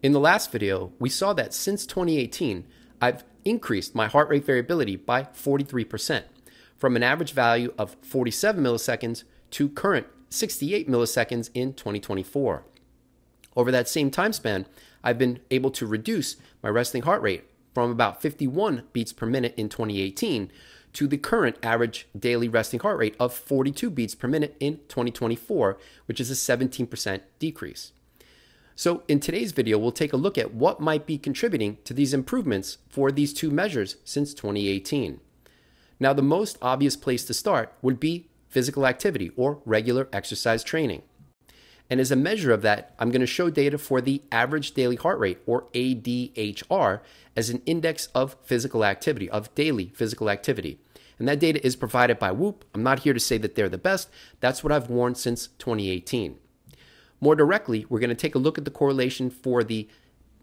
In the last video, we saw that since 2018, I've increased my heart rate variability by 43%, from an average value of 47 milliseconds to current 68 milliseconds in 2024. Over that same time span, I've been able to reduce my resting heart rate from about 51 beats per minute in 2018 to the current average daily resting heart rate of 42 beats per minute in 2024, which is a 17% decrease. So, in today's video, we'll take a look at what might be contributing to these improvements for these two measures since 2018. Now, the most obvious place to start would be physical activity or regular exercise training. And as a measure of that, I'm going to show data for the average daily heart rate or ADHR as an index of physical activity, of daily physical activity. And that data is provided by Whoop. I'm not here to say that they're the best. That's what I've worn since 2018. More directly, we're going to take a look at the correlation for the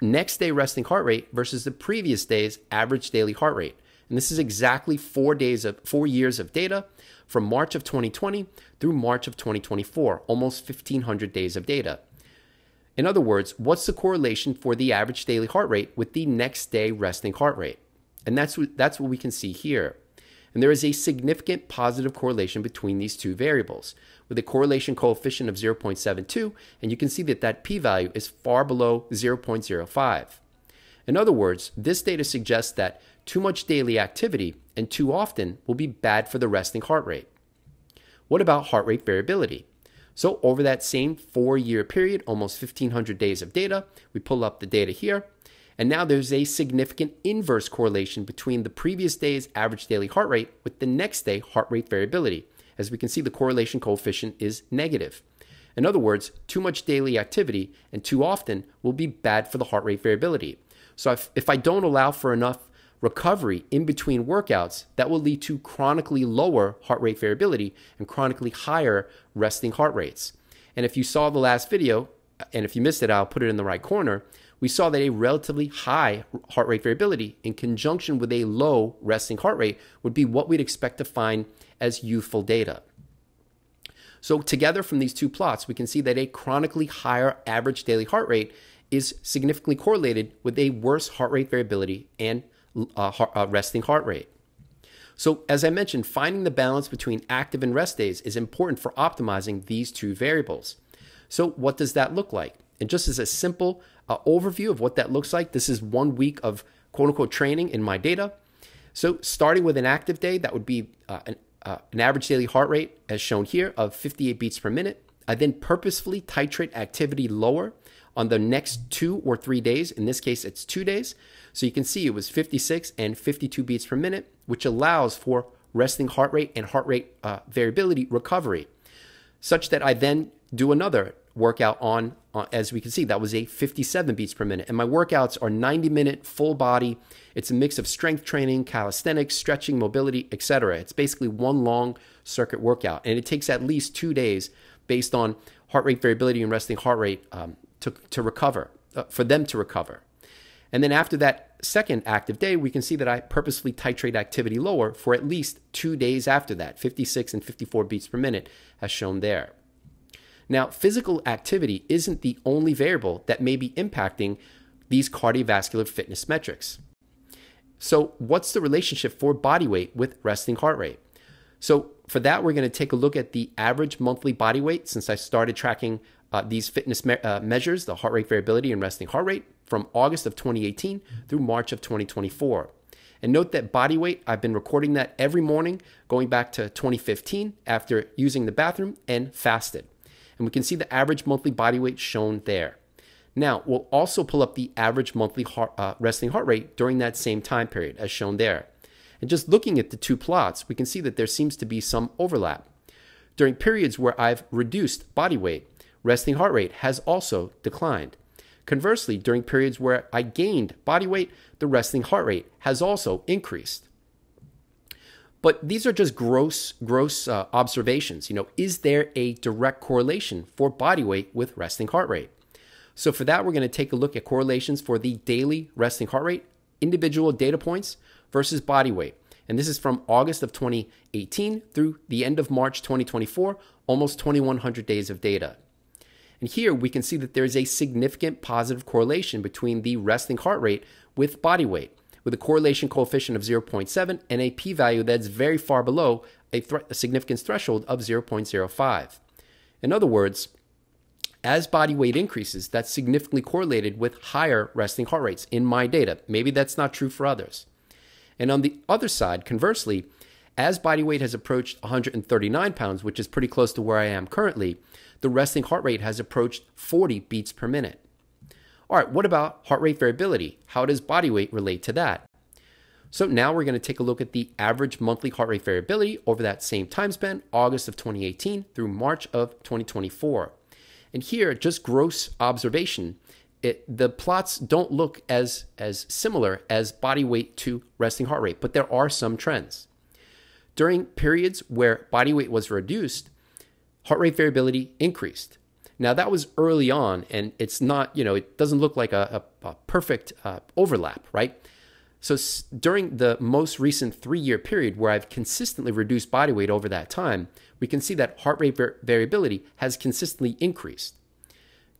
next day resting heart rate versus the previous day's average daily heart rate. And this is exactly four days of four years of data from March of 2020 through March of 2024, almost 1500 days of data. In other words, what's the correlation for the average daily heart rate with the next day resting heart rate? And that's what, that's what we can see here. And there is a significant positive correlation between these two variables with a correlation coefficient of 0.72, and you can see that that p-value is far below 0.05. In other words, this data suggests that too much daily activity and too often will be bad for the resting heart rate. What about heart rate variability? So over that same four-year period, almost 1,500 days of data, we pull up the data here, and now there's a significant inverse correlation between the previous day's average daily heart rate with the next day heart rate variability. As we can see, the correlation coefficient is negative. In other words, too much daily activity and too often will be bad for the heart rate variability. So if, if I don't allow for enough recovery in between workouts, that will lead to chronically lower heart rate variability and chronically higher resting heart rates. And if you saw the last video, and if you missed it, I'll put it in the right corner we saw that a relatively high heart rate variability in conjunction with a low resting heart rate would be what we'd expect to find as youthful data. So, together from these two plots, we can see that a chronically higher average daily heart rate is significantly correlated with a worse heart rate variability and uh, heart, uh, resting heart rate. So, as I mentioned, finding the balance between active and rest days is important for optimizing these two variables. So, what does that look like? And just as a simple uh, overview of what that looks like, this is one week of quote unquote training in my data. So, starting with an active day, that would be uh, an, uh, an average daily heart rate, as shown here, of 58 beats per minute. I then purposefully titrate activity lower on the next two or three days. In this case, it's two days. So you can see it was 56 and 52 beats per minute, which allows for resting heart rate and heart rate uh, variability recovery, such that I then do another workout on, uh, as we can see, that was a 57 beats per minute. And my workouts are 90 minute full body. It's a mix of strength training, calisthenics, stretching, mobility, etc. It's basically one long circuit workout. And it takes at least two days based on heart rate variability and resting heart rate um, to, to recover, uh, for them to recover. And then after that second active day, we can see that I purposefully titrate activity lower for at least two days after that, 56 and 54 beats per minute, as shown there. Now, physical activity isn't the only variable that may be impacting these cardiovascular fitness metrics. So, what's the relationship for body weight with resting heart rate? So, for that, we're going to take a look at the average monthly body weight since I started tracking uh, these fitness me- uh, measures, the heart rate variability and resting heart rate, from August of 2018 through March of 2024. And note that body weight, I've been recording that every morning going back to 2015 after using the bathroom and fasted and we can see the average monthly body weight shown there. Now, we'll also pull up the average monthly heart, uh, resting heart rate during that same time period, as shown there. And just looking at the two plots, we can see that there seems to be some overlap. During periods where I've reduced body weight, resting heart rate has also declined. Conversely, during periods where I gained body weight, the resting heart rate has also increased. But these are just gross, gross uh, observations. You know, is there a direct correlation for body weight with resting heart rate? So for that, we're going to take a look at correlations for the daily resting heart rate, individual data points versus body weight. And this is from August of 2018 through the end of March 2024, almost 2,100 days of data. And here we can see that there is a significant positive correlation between the resting heart rate with body weight, with a correlation coefficient of 0.7 and a p value that's very far below a, a significance threshold of 0.05. In other words, as body weight increases, that's significantly correlated with higher resting heart rates in my data. Maybe that's not true for others. And on the other side, conversely, as body weight has approached 139 pounds, which is pretty close to where I am currently, the resting heart rate has approached 40 beats per minute. All right, what about heart rate variability? How does body weight relate to that? So now we're going to take a look at the average monthly heart rate variability over that same time span, August of 2018 through March of 2024. And here, just gross observation, it, the plots don't look as, as similar as body weight to resting heart rate, but there are some trends. During periods where body weight was reduced, heart rate variability increased. Now, that was early on, and it's not, you know, it doesn't look like a, a, a perfect uh, overlap, right? So, during the most recent three year period where I've consistently reduced body weight over that time, we can see that heart rate var- variability has consistently increased.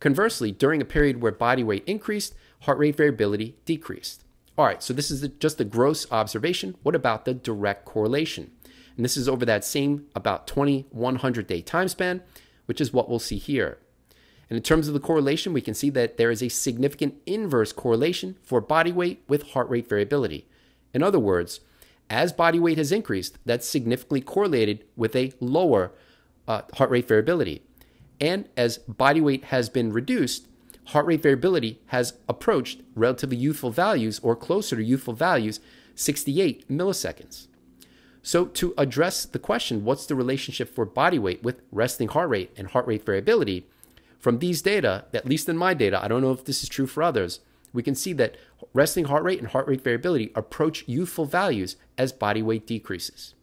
Conversely, during a period where body weight increased, heart rate variability decreased. All right, so this is just a gross observation. What about the direct correlation? And this is over that same about 2100 day time span, which is what we'll see here. And in terms of the correlation, we can see that there is a significant inverse correlation for body weight with heart rate variability. In other words, as body weight has increased, that's significantly correlated with a lower uh, heart rate variability. And as body weight has been reduced, heart rate variability has approached relatively youthful values or closer to youthful values, 68 milliseconds. So, to address the question, what's the relationship for body weight with resting heart rate and heart rate variability? From these data, at least in my data, I don't know if this is true for others, we can see that resting heart rate and heart rate variability approach youthful values as body weight decreases.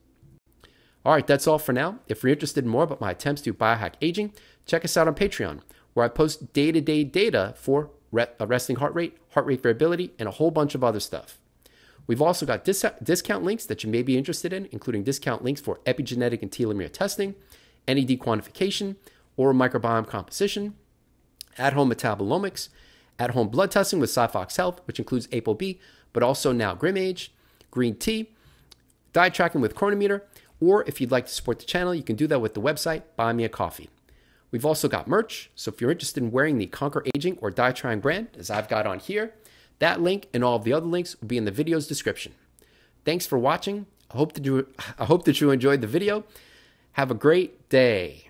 All right, that's all for now. If you're interested in more about my attempts to biohack aging, check us out on Patreon, where I post day to day data for uh, resting heart rate, heart rate variability, and a whole bunch of other stuff. We've also got dis- discount links that you may be interested in, including discount links for epigenetic and telomere testing, NAD quantification, oral microbiome composition, at home metabolomics, at home blood testing with SiPhox Health, which includes ApoB, but also now GrimAge, green tea, diet tracking with Cronometer, or if you'd like to support the channel, you can do that with the website Buy Me a Coffee. We've also got merch, so if you're interested in wearing the Conquer Aging or Die Trying brand, as I've got on here, that link and all of the other links will be in the video's description. Thanks for watching. I hope that you, I hope that you enjoyed the video. Have a great day.